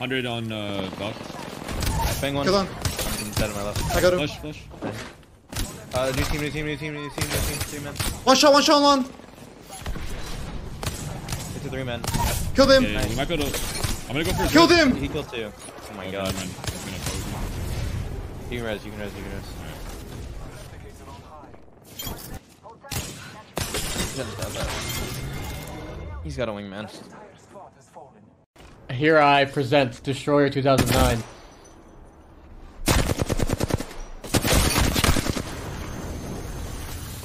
100 on uh, Buck. Bang one. Kill on. I'm dead on my left. I got him. Flush, flush. Uh, new team, new team, new team, new team, new team. Three men. One shot, one shot, one. It's a three men. Killed him. Yeah, we might go to. I'm gonna go for. Killed him. He killed two. Oh my Oh, god. never mind. I'm gonna oppose you. You can res, you can res, you can res. He's got a wingman. Here I present Destroyer 2009.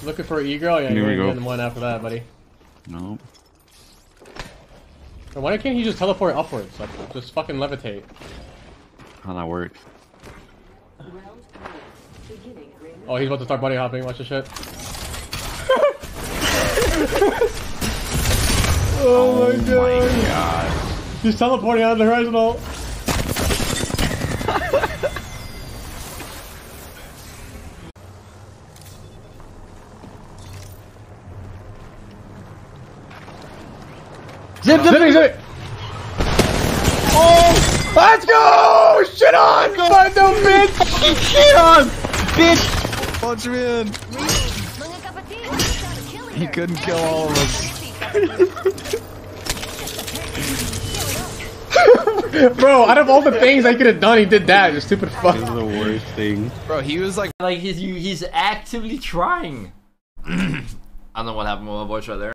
Looking for E-girl? Yeah, Here you're we go. getting one after that, buddy. No. So why can't he just teleport upwards? Like, just fucking levitate. How that works. Oh, he's about to start bunny hopping. Watch this shit. oh, my god. He's teleporting on the horizontal. zip, zip, zip, zip. Oh, let's go! Shit on! Find no bitch! Shit on! Bitch! Punch me in! He couldn't kill all of us. Bro, out of all the things I could have done, he did that. You stupid fuck. This is the worst thing. Bro, he was like, Like he's he's actively trying. I don't know what happened with my voice right there.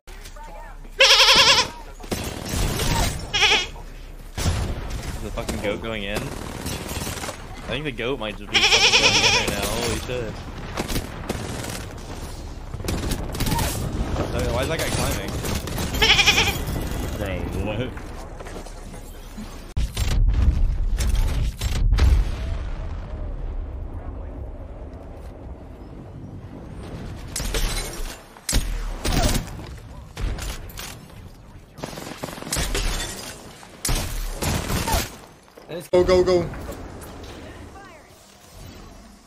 the fucking goat going in. I think the goat might just be fucking going in right now. Holy shit. Why is that guy climbing? Bro, what? Go, go, go.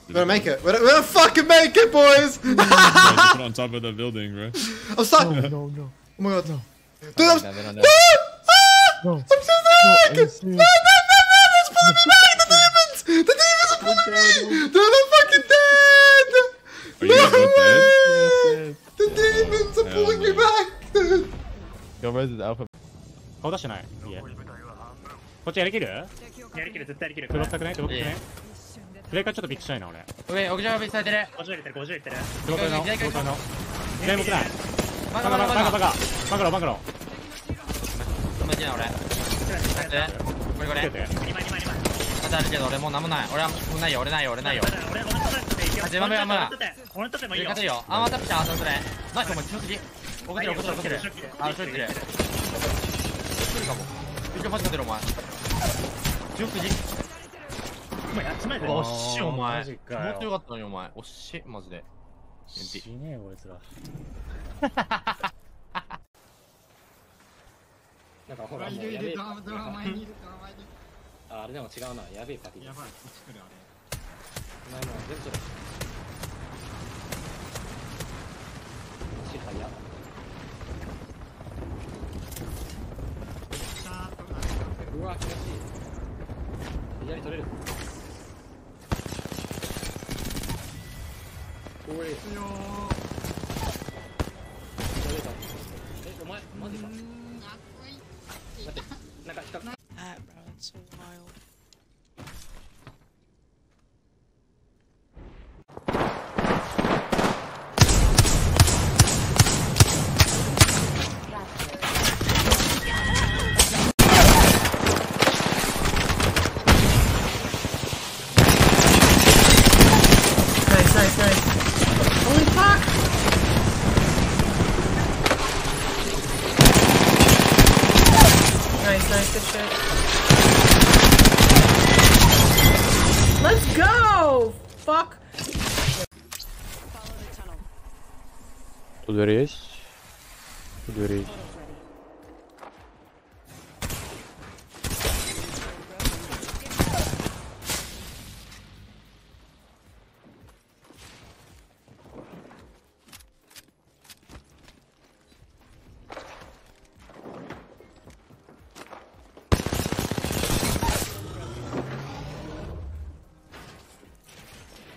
We're gonna make it. We're gonna, we're gonna fucking make it, boys! Bro, just put on top of the building, bro. I'm stuck. No, no, no. Oh my god. No. Dude, I'm. No, no, no, no. No! Ah! I'm so stuck! No, no, no, no! It's pulling me back! The demons! The demons are pulling me! Dude, I'm fucking dead! Are you guys no both dead? way! The demons are Hell pulling me no. back! dude. Go res is alpha. 顔出してないいいえ こっちやりきる？やりきる絶対やりきる。クロスタクねクロスタクねフレーカーちょっとビッグしたいな俺。上屋上ベースされてる50入れ。てる50入れてるクロスの？クロスのないババカバカ。バカバカバカ。ロバカロ。同じな俺。これこれ。つけて。またあるけど俺もう何もない。俺はもうないよ。俺ないよ。俺ないよ。あ自分もやま俺とってもいいよ勝てるよあそれナイスお前強すぎ送ってる送ってる送ってるあ後ろ行ってる来るかも一応マジ勝てるお前強すぎお前やっちまえておっしお前。マジもっとよかったのにお前。おっしマジで。死ねえよこいつら。なんかほらもうやべえああれでも違うな。やべえパティやばいこっち来るあれ。お前もう全部ちょっと足早っうわ気持ちいい左取れる。おい取れたえお前マジか。待ってなんか比較。That, bro. It's so wild. Fuck. Тут дверь есть? Тут дверь есть.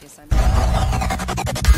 Guess I'm.